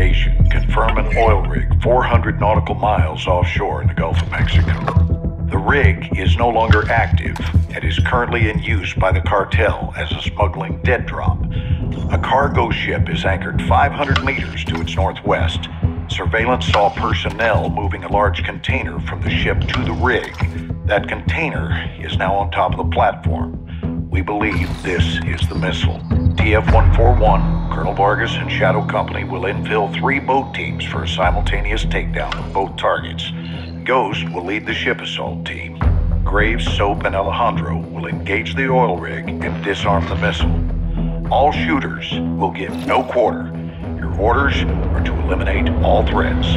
investigation confirm an oil rig 400 nautical miles offshore in the Gulf of Mexico. The rig is no longer active and is currently in use by the cartel as a smuggling dead drop. A cargo ship is anchored 500 meters to its northwest. Surveillance saw personnel moving a large container from the ship to the rig. That container is now on top of the platform. We believe this is the missile. TF-141, Colonel Vargas and Shadow Company will infill three boat teams for a simultaneous takedown of both targets. Ghost will lead the ship assault team. Graves, Soap, and Alejandro will engage the oil rig and disarm the missile. All shooters will give no quarter. Your orders are to eliminate all threats.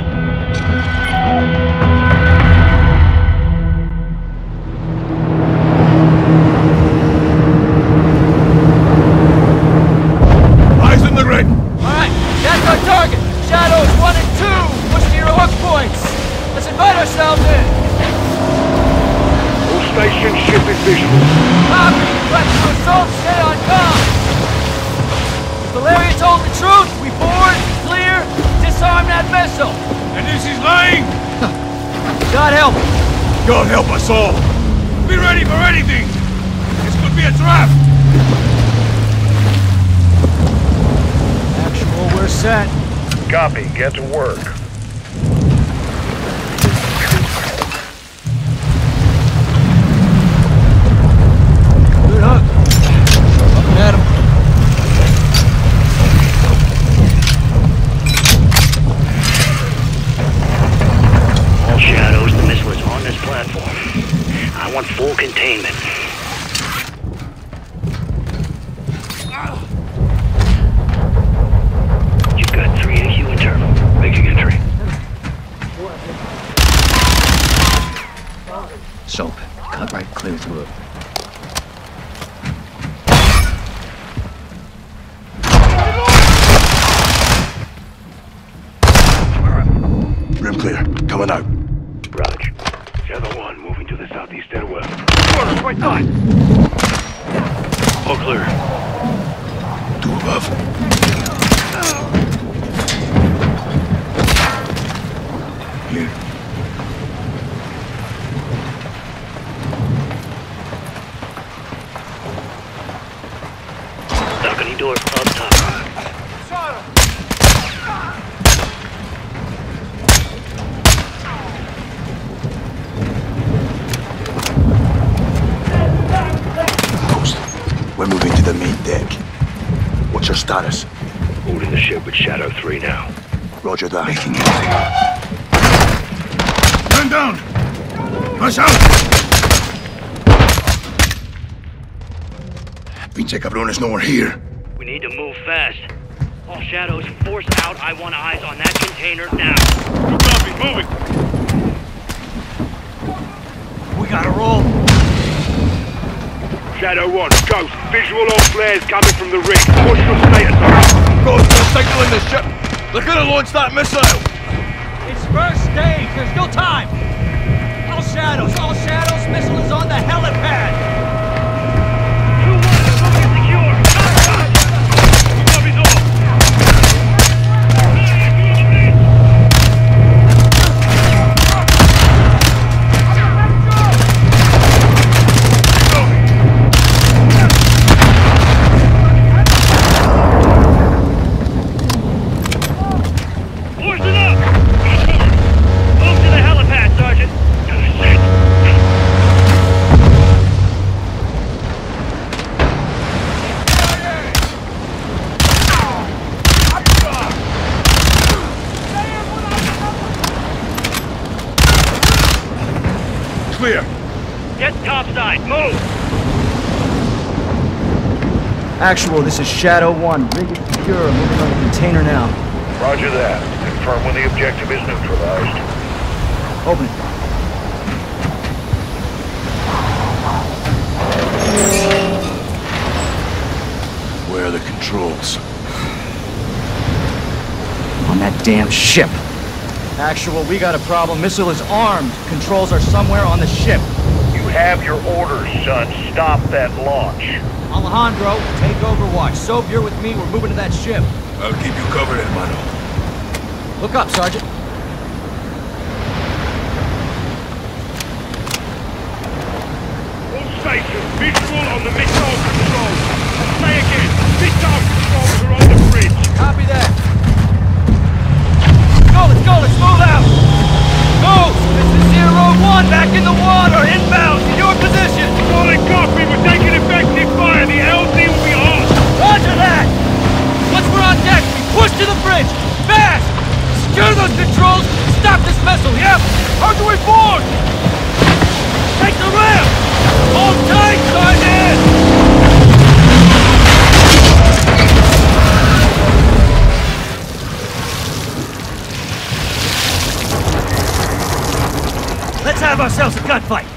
Vessel! And this is lying! God help! God help us all! Be ready for anything! This could be a trap! Actual, we're set. Copy. Get to work. Good hook. Up at him. All shadows, the missile is on this platform. I want full containment. You've got three AQ internal. Making entry. Soap, cut right clear through it. Rim clear. Coming out. Raj. Shadow 1 moving to the southeast stairwell. Orders, right side. All clear. Two above. Clear. Balcony door up top. Ghost. We're moving to the main deck. What's your status? Holding the ship with Shadow 3 now. Roger that. Making Man down! Rush out! Pinche cabrón is nowhere here. We need to move fast. All shadows, force out. I want eyes on that container now. You copy, moving! We gotta roll. Shadow 1, Ghost. Visual on flares coming from the rig. What's your status on it? Ghost, they're signaling the ship! They're gonna launch that missile! It's first stage. There's still time. All shadows, all shadows. Missile is on the helipad. Clear. Get topside. Move! Actual, this is Shadow 1. Rig is secure. Moving on the container now. Roger that. Confirm when the objective is neutralized. Open it. Where are the controls? On that damn ship. Actual, we got a problem. Missile is armed. Controls are somewhere on the ship. You have your orders, son. Stop that launch. Alejandro, take overwatch. Soap, you're with me. We're moving to that ship. I'll keep you covered, hermano. Look up, Sergeant. All stations, visual on the missile controls. Say again, missile controls are on the bridge. Copy that. Go, let's go, let's move out. Move! This is Zero One back in the water, inbound, in your position. Solid copy, we're taking effective fire. The LZ will be on. Roger that! Once we're on deck, we push to the bridge! Fast! Secure those controls! Stop this vessel, yep! How do we board? Take the ramp! Hold tight, Sergeant! Have ourselves a gunfight!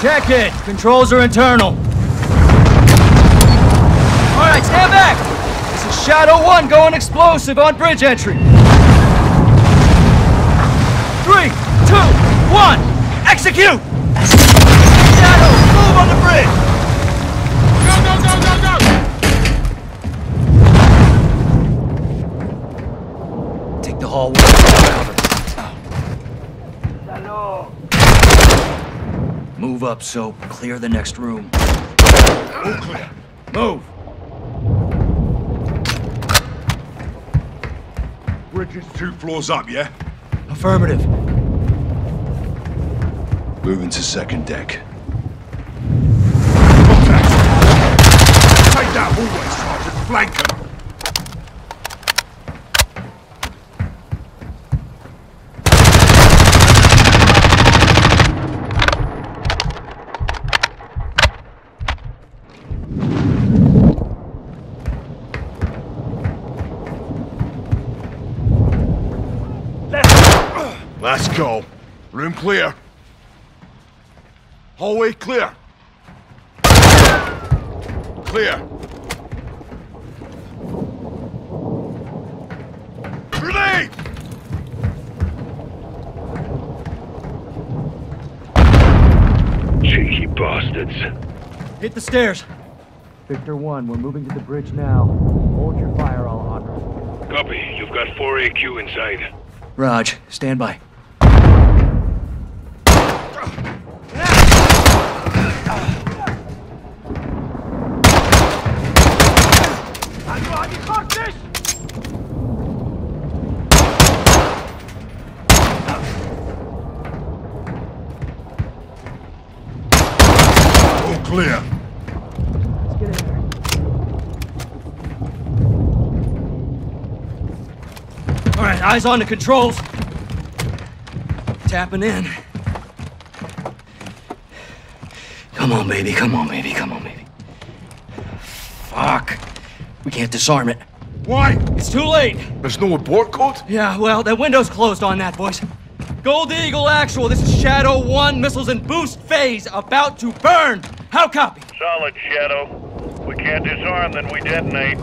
Check it! Controls are internal. Alright, stand back! This is Shadow 1 going explosive on bridge entry. Three, two, one, execute! Shadow, move on the bridge! Up, Soap. Clear the next room. All clear. Move! Bridge is two floors up, yeah? Affirmative. Moving to second deck. Contact! Take that hallway, Sergeant. Flank 'em. Let's go. Room clear. Hallway clear. Clear. Grenade! Cheeky bastards. Hit the stairs. Victor 1, we're moving to the bridge now. Hold your fire, I'll Alejandro. Copy. You've got 4 AQ inside. Raj, stand by. Clear. Let's get in there. All right, eyes on the controls. Tapping in. Come on, baby. Come on, baby. Come on, baby. Fuck. We can't disarm it. Why? It's too late. There's no abort code? Yeah, well, that window's closed on that, boys. Gold Eagle Actual, this is Shadow 1, missiles in boost phase, about to burn. How copy? Solid, Shadow. We can't disarm, then we detonate.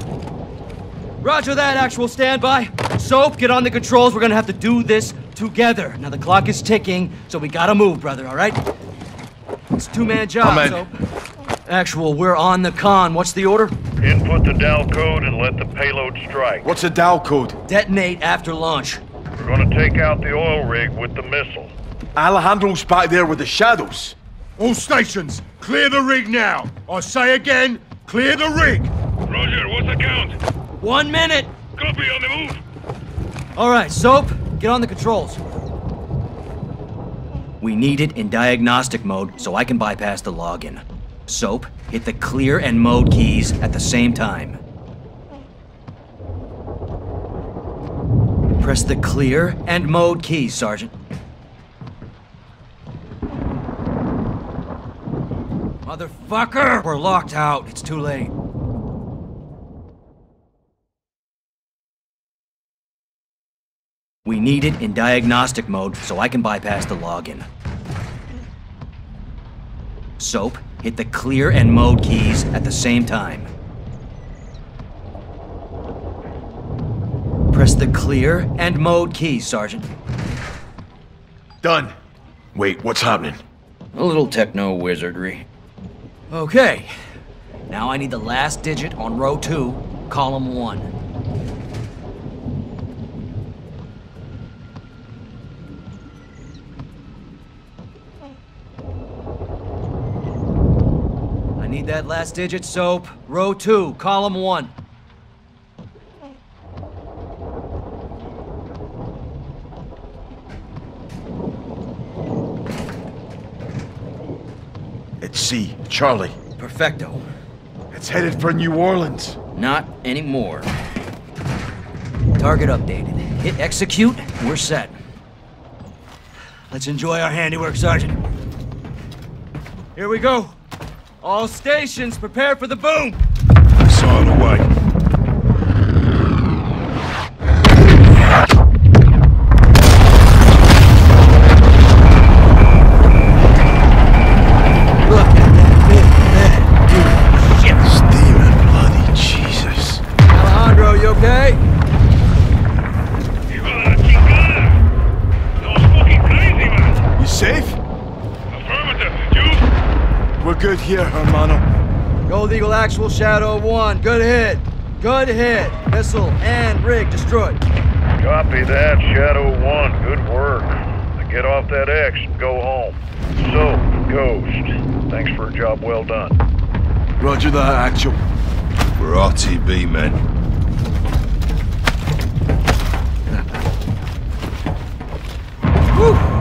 Roger that, Actual standby. Soap, get on the controls. We're gonna have to do this together. Now, the clock is ticking, so we gotta move, brother, all right? It's a two-man job, Soap. Actual, we're on the con. What's the order? Input the DAL code and let the payload strike. What's a DAL code? Detonate after launch. We're gonna take out the oil rig with the missile. Alejandro's back there with the shadows. All stations, clear the rig now. I say again, clear the rig. Roger, what's the count? One minute. Copy on the move. All right, Soap, get on the controls. We need it in diagnostic mode so I can bypass the login. Soap, hit the clear and mode keys at the same time. Press the clear and mode keys, Sergeant. Motherfucker! We're locked out. It's too late. We need it in diagnostic mode so I can bypass the login. Soap, hit the clear and mode keys at the same time. Press the clear and mode keys, Sergeant. Done. Wait, what's happening? A little techno wizardry. Okay. Now I need the last digit on row two, column one. I need that last digit, Soap. Row two, column one. It's C. Charlie. Perfecto. It's headed for New Orleans. Not anymore. Target updated. Hit execute, we're set. Let's enjoy our handiwork, Sergeant. Here we go. All stations, prepare for the boom! Saw it away. Shadow 1. Good hit. Good hit. Missile and rig destroyed. Copy that, Shadow 1. Good work. Now get off that X and go home. So, Ghost, thanks for a job well done. Roger that, actual. We're RTB, men. Whew.